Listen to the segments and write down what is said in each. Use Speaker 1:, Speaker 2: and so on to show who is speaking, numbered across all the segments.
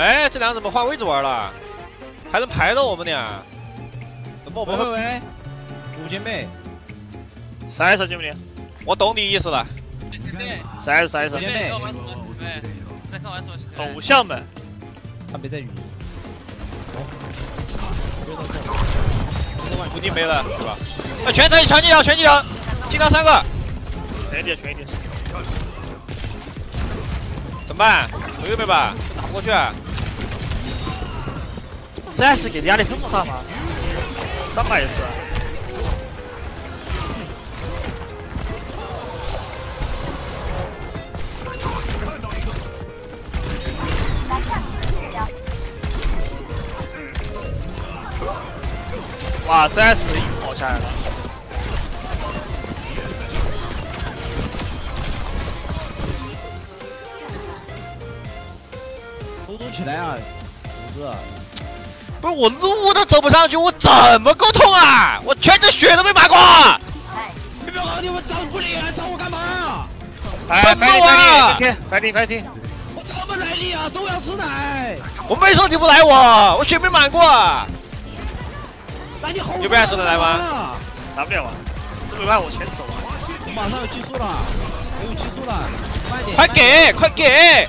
Speaker 1: 哎，这两怎么换位置玩了？还能排到我们俩？怎么我们会？
Speaker 2: 喂，五姐妹，
Speaker 3: 啥意思，姐妹？
Speaker 1: 我懂你意思了。
Speaker 3: 啥意思？啥意思？
Speaker 2: 姐妹，
Speaker 4: 在看玩什么？
Speaker 3: 偶像们，
Speaker 2: 他没在语音。
Speaker 1: 无敌没了是吧？啊，全程全技能，全技能，技能三个。
Speaker 3: 全点，全点。
Speaker 1: 怎么办？有没吧？打不过去。
Speaker 3: 这还是给压力这么大吗？三把也是。哇，这还是跑下来了。
Speaker 2: 沟通起来啊，五个。
Speaker 1: 不是我路都走不上去，我怎么沟通啊？我全程血都没拔过。
Speaker 2: 你别搞，你们找不理啊，找我干嘛？
Speaker 3: 哎，快点，快点，快点，快点！
Speaker 2: 我怎么来你啊？都要吃奶。
Speaker 1: 我没说你不来我，我血没满过。
Speaker 2: 那你后
Speaker 1: 有本事的来吗？
Speaker 3: 打不了啊，都没办法我先走啊。
Speaker 2: 我马上有技术了，没有技术了，快点！
Speaker 1: 快给，快给！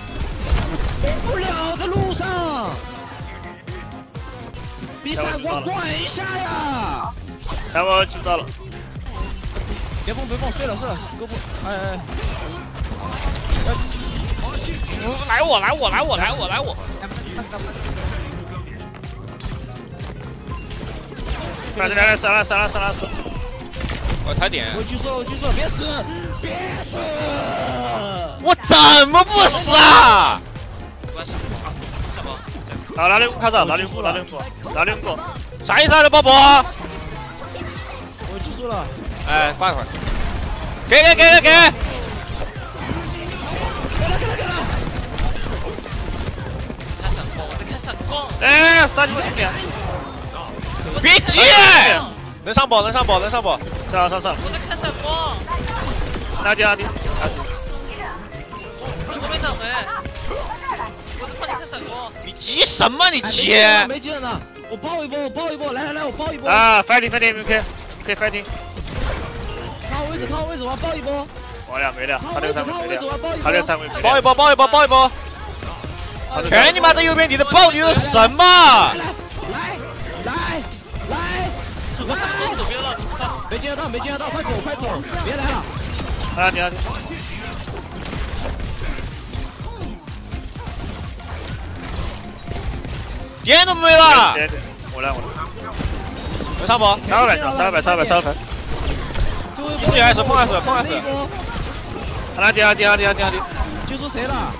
Speaker 2: 比闪光快一下呀！
Speaker 3: 来，我知道了。
Speaker 2: 别碰，别碰，碎了，碎了，胳膊，哎哎。
Speaker 1: 来我，来我，来我，来我，来我。
Speaker 3: 来来来，上来上来上来死！
Speaker 1: 我踩点。
Speaker 2: 我去说，我去说，别死，别死！
Speaker 1: 我怎么不死啊？
Speaker 3: 好，哪里五开着？哪里五？哪里五？哪里五？
Speaker 1: 啥意思啊，这宝宝？
Speaker 2: 我记住了。
Speaker 1: 哎，挂一会儿。给给给给给！
Speaker 2: 给了给了给了！
Speaker 4: 开闪光，我在看闪光。
Speaker 3: 哎，杀你我兄弟！
Speaker 1: 别急，能上宝，能上宝，能上宝。
Speaker 3: 上上上！
Speaker 4: 我在看闪光。
Speaker 3: 哪点哪点？开始。
Speaker 4: 我没闪回。我在帮你开闪光。
Speaker 1: 你急什么？你急？
Speaker 2: 没技能呢，我抱一波，我抱一波，来来来，我抱一波。
Speaker 3: 啊，fighting fighting OK OK fighting。
Speaker 2: 看我位置，看我位置，我要抱一波。
Speaker 3: 完了没了，他这个才没了，他这个才没了。
Speaker 1: 抱一波，抱一波，抱一波。全你妈在右边，你的暴你的什么？
Speaker 2: 来来来，
Speaker 4: 走快走走边了，
Speaker 2: 没接到，没接到，快走快走，别来了。
Speaker 3: 啊你好
Speaker 1: 点都没了。
Speaker 3: 我来我来我来。
Speaker 1: 能杀不
Speaker 3: 杀二百三二百三二百三二百
Speaker 1: 一次元 s 碰
Speaker 3: 二十碰二十好啦滴啦滴啦滴啦滴啦滴
Speaker 2: 救出谁了？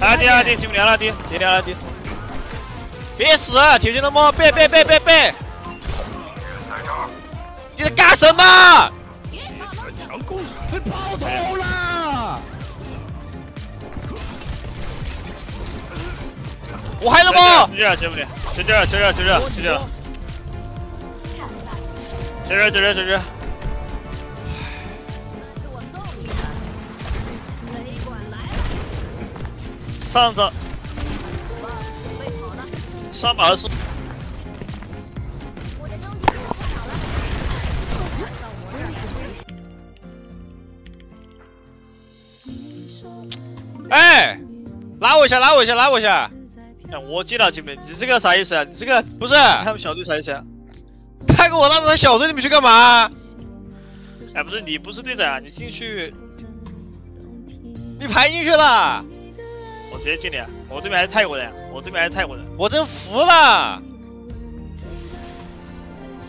Speaker 3: 好啦滴啦滴基本凉啦滴滴啦滴
Speaker 1: 别死铁拳的摸别别别别别。人在这儿。你
Speaker 2: 在干什么？
Speaker 1: 我还能吗？
Speaker 3: 就这样，这样，这样，这样，这样，这样，这样，这样，这样，这样，这样。上子。上把是。
Speaker 1: 哎，拉我一下，拉我一下，拉我一下。
Speaker 3: 哎，我接了，姐妹，你这个啥意思啊？你这个
Speaker 1: 不是
Speaker 3: 他们小队啥意思啊？
Speaker 1: 他给我拉到他小队你们去干嘛？
Speaker 3: 哎，不是，你不是队长啊，你进去，
Speaker 1: 你排进去了。
Speaker 3: 我直接进的，我这边还是泰国人，我这边还是泰国人，
Speaker 1: 我真服了。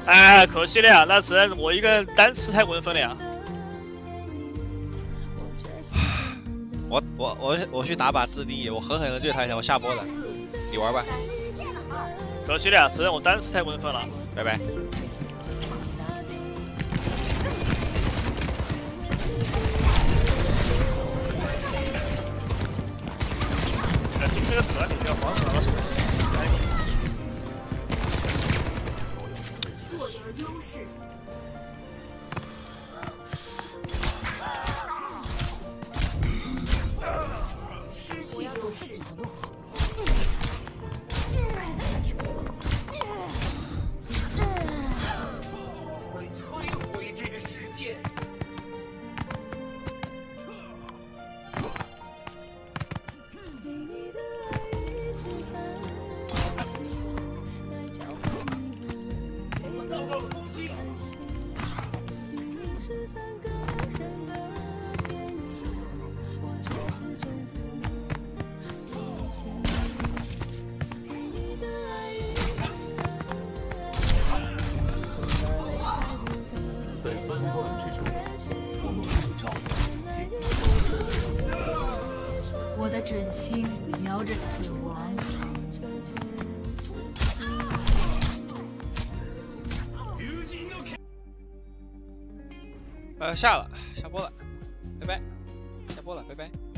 Speaker 3: 哎，可惜了呀，那只能我一个人单吃泰国人分了呀。
Speaker 1: 我我我我去打把自定义，我狠狠的对他一下，我下播了，你玩吧。
Speaker 3: 可惜了，只能我单吃太过分了，
Speaker 1: 拜拜。
Speaker 3: 哎，这个子弹你需要放起来我的心明明我们会照顾自己
Speaker 5: 我的我的准星瞄着死亡。
Speaker 1: 呃，下了，下播了，拜拜，下播了，拜拜。